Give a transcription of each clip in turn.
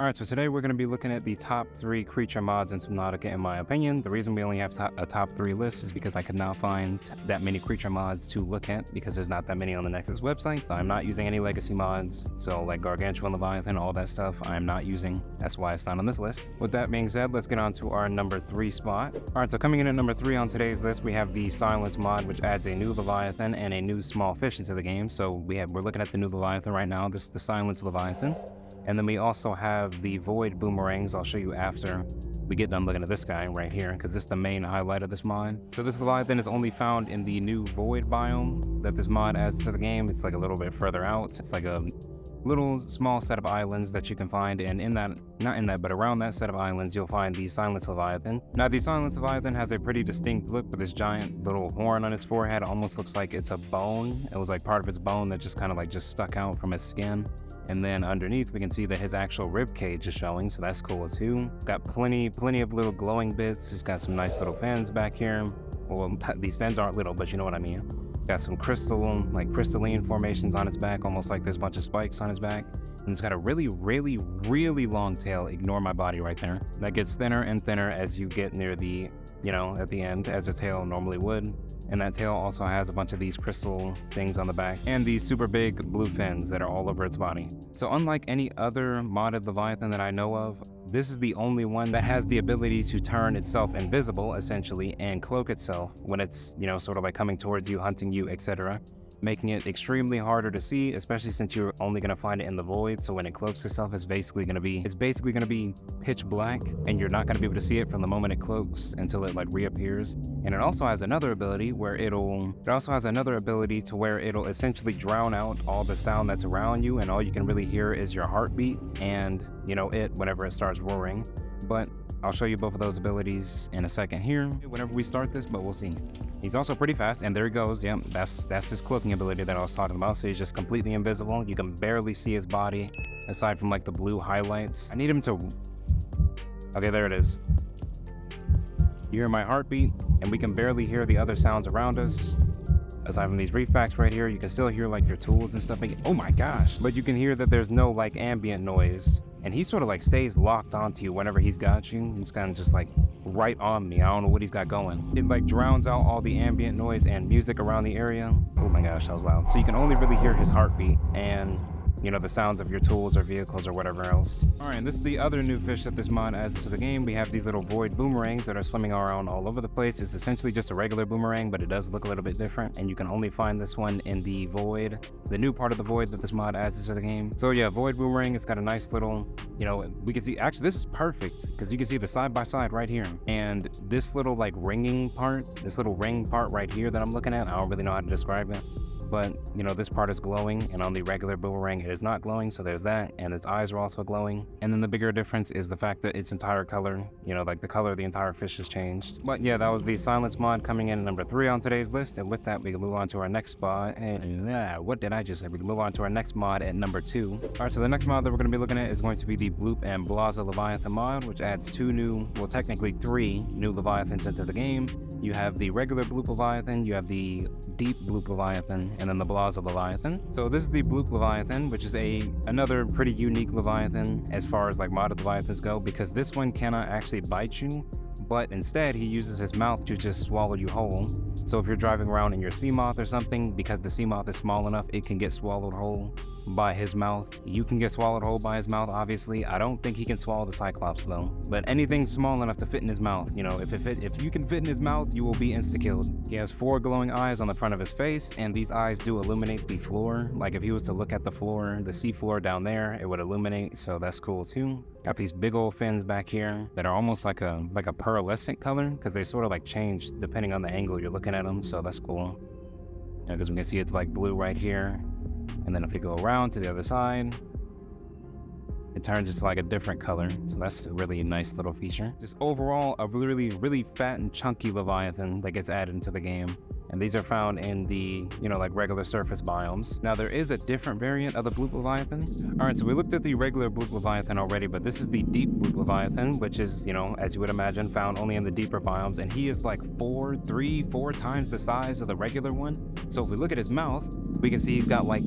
Alright, so today we're going to be looking at the top three creature mods in Subnautica in my opinion. The reason we only have top, a top three list is because I could not find that many creature mods to look at because there's not that many on the Nexus website. I'm not using any legacy mods, so like Gargantuan Leviathan, all that stuff I'm not using. That's why it's not on this list. With that being said, let's get on to our number three spot. Alright, so coming in at number three on today's list, we have the Silence mod, which adds a new Leviathan and a new small fish into the game. So we have we're looking at the new Leviathan right now. This is the Silence Leviathan. And then we also have the Void Boomerangs. I'll show you after we get done looking at this guy right here, because this is the main highlight of this mod. So this Leviathan is only found in the new Void biome that this mod adds to the game. It's like a little bit further out. It's like a little small set of islands that you can find and in that not in that but around that set of islands you'll find the silence leviathan. Now the silence leviathan has a pretty distinct look with this giant little horn on its forehead. It almost looks like it's a bone. It was like part of its bone that just kind of like just stuck out from his skin. And then underneath we can see that his actual rib cage is showing so that's cool as too got plenty plenty of little glowing bits. He's got some nice little fins back here. Well these fins aren't little but you know what i mean. it's got some crystalline, like crystalline formations on its back, almost like there's a bunch of spikes on his back. And it's got a really, really, really long tail. Ignore my body right there. That gets thinner and thinner as you get near the, you know, at the end, as a tail normally would. And that tail also has a bunch of these crystal things on the back and these super big blue fins that are all over its body. So unlike any other modded Leviathan that I know of, this is the only one that has the ability to turn itself invisible, essentially, and cloak itself when it's, you know, sort of like coming towards you, hunting you, etc making it extremely harder to see, especially since you're only going to find it in the void. So when it cloaks itself, it's basically going to be, it's basically going to be pitch black and you're not going to be able to see it from the moment it cloaks until it like reappears. And it also has another ability where it'll, it also has another ability to where it'll essentially drown out all the sound that's around you and all you can really hear is your heartbeat and, you know, it whenever it starts roaring. But I'll show you both of those abilities in a second here whenever we start this, but we'll see. He's also pretty fast, and there he goes. Yep, that's that's his cloaking ability that I was talking about. So he's just completely invisible. You can barely see his body, aside from like the blue highlights. I need him to... Okay, there it is. You hear my heartbeat, and we can barely hear the other sounds around us. Aside from these refacts right here, you can still hear like your tools and stuff. Oh my gosh. But you can hear that there's no like ambient noise. And he sort of like stays locked onto you whenever he's got you. He's kind of just like right on me. I don't know what he's got going. It like drowns out all the ambient noise and music around the area. Oh my gosh, that was loud. So you can only really hear his heartbeat and you know, the sounds of your tools or vehicles or whatever else. All right, and this is the other new fish that this mod adds to the game. We have these little void boomerangs that are swimming around all over the place. It's essentially just a regular boomerang, but it does look a little bit different. And you can only find this one in the void, the new part of the void that this mod adds to the game. So yeah, void boomerang, it's got a nice little, you know, we can see, actually this is perfect because you can see the side by side right here. And this little like ringing part, this little ring part right here that I'm looking at, I don't really know how to describe it but you know this part is glowing and on the regular boomerang it is not glowing so there's that and its eyes are also glowing. And then the bigger difference is the fact that its entire color you know like the color of the entire fish has changed. But yeah that was the silence mod coming in number three on today's list and with that we can move on to our next spot and yeah what did i just say? We can move on to our next mod at number two. All right so the next mod that we're going to be looking at is going to be the bloop and blaza leviathan mod which adds two new well technically three new leviathans into the game. You have the regular bloop leviathan you have the deep bloop leviathan and then the Blaza Leviathan. So this is the Bloop Leviathan, which is a another pretty unique Leviathan as far as like modded Leviathans go, because this one cannot actually bite you, but instead he uses his mouth to just swallow you whole. So if you're driving around in your Seamoth or something, because the Seamoth is small enough, it can get swallowed whole by his mouth. You can get swallowed whole by his mouth, obviously. I don't think he can swallow the Cyclops though. But anything small enough to fit in his mouth, you know, if it fit, if you can fit in his mouth, you will be insta-killed. He has four glowing eyes on the front of his face, and these eyes do illuminate the floor. Like if he was to look at the floor, the sea floor down there, it would illuminate, so that's cool too. Got these big old fins back here that are almost like a like a pearlescent color, because they sort of like change depending on the angle you're looking at them, so that's cool. Because we can see it's like blue right here, and then if we go around to the other side, it turns into like a different color. So that's a really nice little feature. Just overall, a really, really fat and chunky Leviathan that gets added into the game and these are found in the, you know, like regular surface biomes. Now, there is a different variant of the Bloop Leviathan. All right, so we looked at the regular Bloop Leviathan already, but this is the deep Bloop Leviathan, which is, you know, as you would imagine, found only in the deeper biomes, and he is like four, three, four times the size of the regular one. So if we look at his mouth, we can see he's got like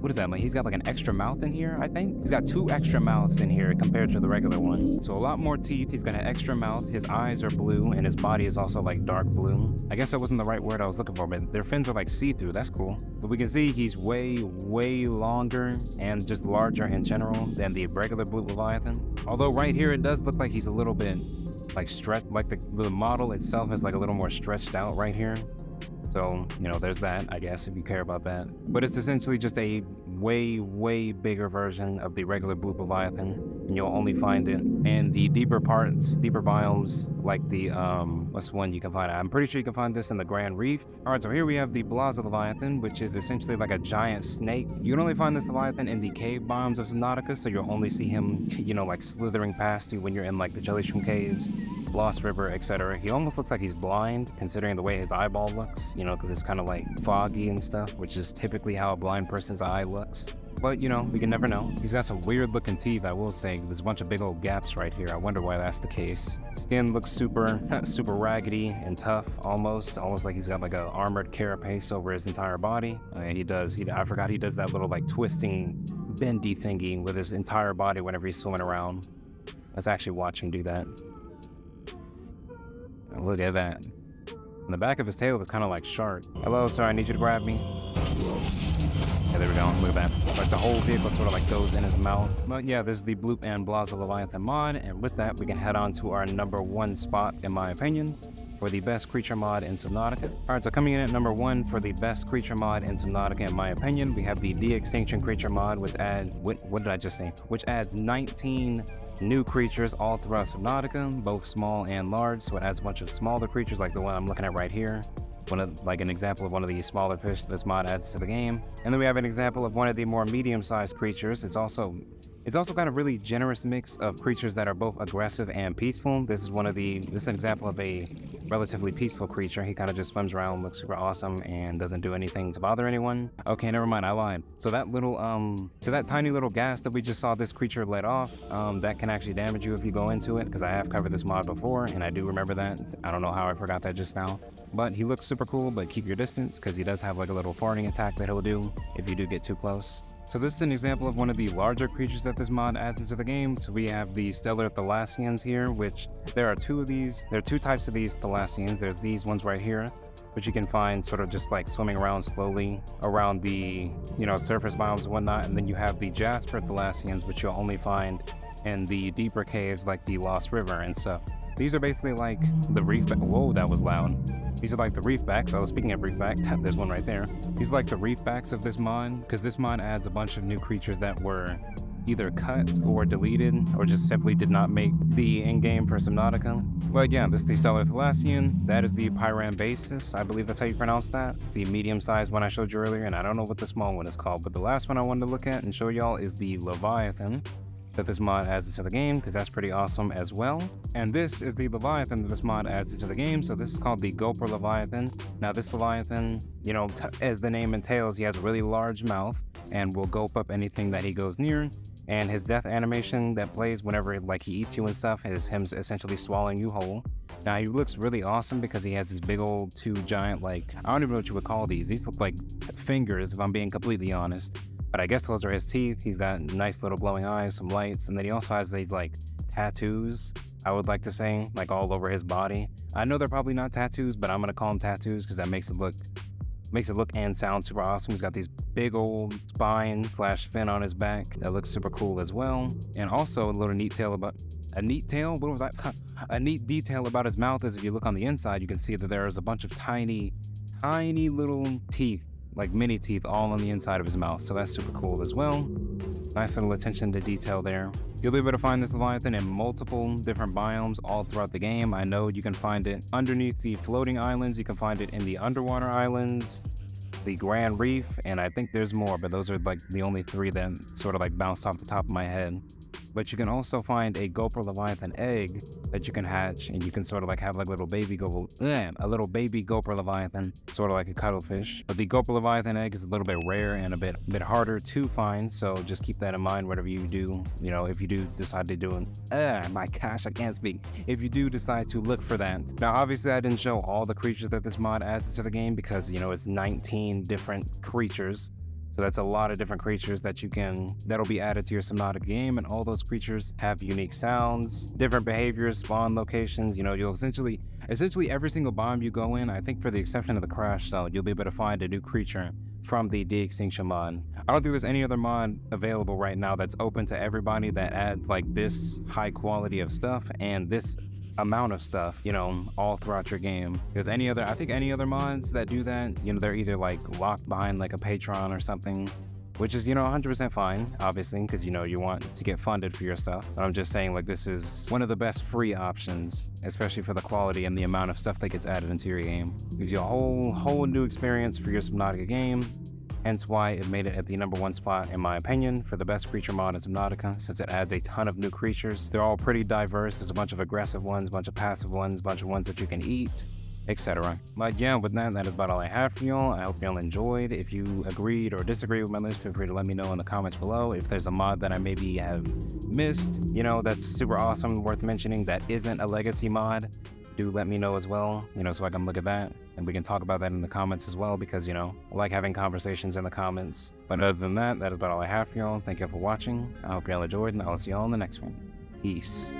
what is that? Like he's got like an extra mouth in here, I think. He's got two extra mouths in here compared to the regular one. So a lot more teeth. He's got an extra mouth. His eyes are blue and his body is also like dark blue. I guess that wasn't the right word I was looking for, but their fins are like see-through. That's cool. But we can see he's way, way longer and just larger in general than the regular Bloop leviathan. Although right here it does look like he's a little bit like stretched, like the, the model itself is like a little more stretched out right here. So, you know, there's that, I guess, if you care about that. But it's essentially just a way, way bigger version of the regular Bloop Leviathan, and you'll only find it in the deeper parts, deeper biomes, like the, um, what's one you can find? I'm pretty sure you can find this in the Grand Reef. All right, so here we have the Blaza Leviathan, which is essentially like a giant snake. You can only find this Leviathan in the cave biomes of Subnautica, so you'll only see him, you know, like slithering past you when you're in like the Jellyshroom caves, Lost River, etc. He almost looks like he's blind, considering the way his eyeball looks, you know, because it's kind of like foggy and stuff, which is typically how a blind person's eye looks. But, you know, we can never know. He's got some weird looking teeth, I will say. There's a bunch of big old gaps right here. I wonder why that's the case. Skin looks super, super raggedy and tough, almost. Almost like he's got like a armored carapace over his entire body. Uh, he does, he, I forgot he does that little like twisting, bendy thingy with his entire body whenever he's swimming around. Let's actually watch him do that. Look at that. And the back of his tail is kind of like sharp. Hello, sir, I need you to grab me. Yeah, there we go. Look at that. Like the whole vehicle sort of like goes in his mouth. But yeah, this is the Bloop and Blaza Leviathan mod. And with that, we can head on to our number one spot, in my opinion, for the best creature mod in Subnautica. Alright, so coming in at number one for the best creature mod in Subnautica, in my opinion, we have the De-Extinction creature mod, which adds, what, what did I just say? Which adds 19 new creatures all throughout Subnautica, both small and large. So it adds a bunch of smaller creatures like the one I'm looking at right here. One of, like an example of one of the smaller fish this mod adds to the game. And then we have an example of one of the more medium-sized creatures. It's also it's also got a really generous mix of creatures that are both aggressive and peaceful. This is one of the, this is an example of a relatively peaceful creature. He kind of just swims around, looks super awesome, and doesn't do anything to bother anyone. Okay, never mind, I lied. So that little, um, so that tiny little gas that we just saw this creature let off, um, that can actually damage you if you go into it, because I have covered this mod before, and I do remember that. I don't know how I forgot that just now. But he looks super cool, but keep your distance, because he does have like a little farting attack that he'll do if you do get too close. So this is an example of one of the larger creatures that this mod adds into the game. So we have the Stellar Thalassians here, which there are two of these. There are two types of these Thalassians. There's these ones right here, which you can find sort of just like swimming around slowly around the, you know, surface biomes and whatnot. And then you have the Jasper Thalassians, which you'll only find in the deeper caves like the Lost River and stuff. These are basically like the reef. Whoa, that was loud. These are like the reef backs. I was speaking of reef back, there's one right there. These are like the reef backs of this mod, because this mod adds a bunch of new creatures that were either cut or deleted or just simply did not make the in-game for Subnautica. But yeah, this is the Stellar Thalassian. That is the Pyrambasis. I believe that's how you pronounce that. The medium-sized one I showed you earlier, and I don't know what the small one is called, but the last one I wanted to look at and show y'all is the Leviathan that this mod adds into the game because that's pretty awesome as well. And this is the Leviathan that this mod adds into the game. So this is called the Gulper Leviathan. Now this Leviathan, you know, as the name entails, he has a really large mouth and will gulp up anything that he goes near. And his death animation that plays whenever like he eats you and stuff is him essentially swallowing you whole. Now he looks really awesome because he has these big old two giant like I don't even know what you would call these. These look like fingers if I'm being completely honest. But I guess those are his teeth. He's got nice little glowing eyes, some lights, and then he also has these like tattoos, I would like to say, like all over his body. I know they're probably not tattoos, but I'm gonna call them tattoos because that makes it look makes it look and sound super awesome. He's got these big old spine slash fin on his back that looks super cool as well. And also a little neat tail about a neat tail. What was that? a neat detail about his mouth is if you look on the inside, you can see that there is a bunch of tiny, tiny little teeth like mini teeth all on the inside of his mouth. So that's super cool as well. Nice little attention to detail there. You'll be able to find this Leviathan in multiple different biomes all throughout the game. I know you can find it underneath the floating islands. You can find it in the underwater islands, the Grand Reef, and I think there's more, but those are like the only three that sort of like bounced off the top of my head but you can also find a Gulper Leviathan egg that you can hatch and you can sort of like have like little baby Gulper, eh, a little baby Gulper Leviathan, sort of like a cuttlefish. But the Gulper Leviathan egg is a little bit rare and a bit, bit harder to find. So just keep that in mind whatever you do, you know, if you do decide to do it. Ah, my gosh, I can't speak. If you do decide to look for that. Now, obviously I didn't show all the creatures that this mod adds to the game because, you know, it's 19 different creatures So that's a lot of different creatures that you can that'll be added to your Subnautica game, and all those creatures have unique sounds, different behaviors, spawn locations. You know, you'll essentially essentially every single biome you go in, I think for the exception of the crash zone, you'll be able to find a new creature from the de-extinction mod. I don't think there's any other mod available right now that's open to everybody that adds like this high quality of stuff and this amount of stuff, you know, all throughout your game. Because any other, I think any other mods that do that, you know, they're either like locked behind like a Patreon or something, which is, you know, 100% fine, obviously, because, you know, you want to get funded for your stuff. But I'm just saying, like, this is one of the best free options, especially for the quality and the amount of stuff that gets added into your game. Gives you a whole, whole new experience for your Subnautica game hence why it made it at the number one spot in my opinion for the best creature mod in Subnautica since it adds a ton of new creatures. They're all pretty diverse. There's a bunch of aggressive ones, a bunch of passive ones, a bunch of ones that you can eat, etc. But yeah, with that, that is about all I have for y'all. I hope y'all enjoyed. If you agreed or disagreed with my list, feel free to let me know in the comments below. If there's a mod that I maybe have missed, you know, that's super awesome, worth mentioning, that isn't a legacy mod, do let me know as well, you know, so I can look at that and we can talk about that in the comments as well because, you know, I like having conversations in the comments. But other than that, that is about all I have for y'all. Thank you for watching. I hope y'all enjoyed and I'll see y'all in the next one. Peace.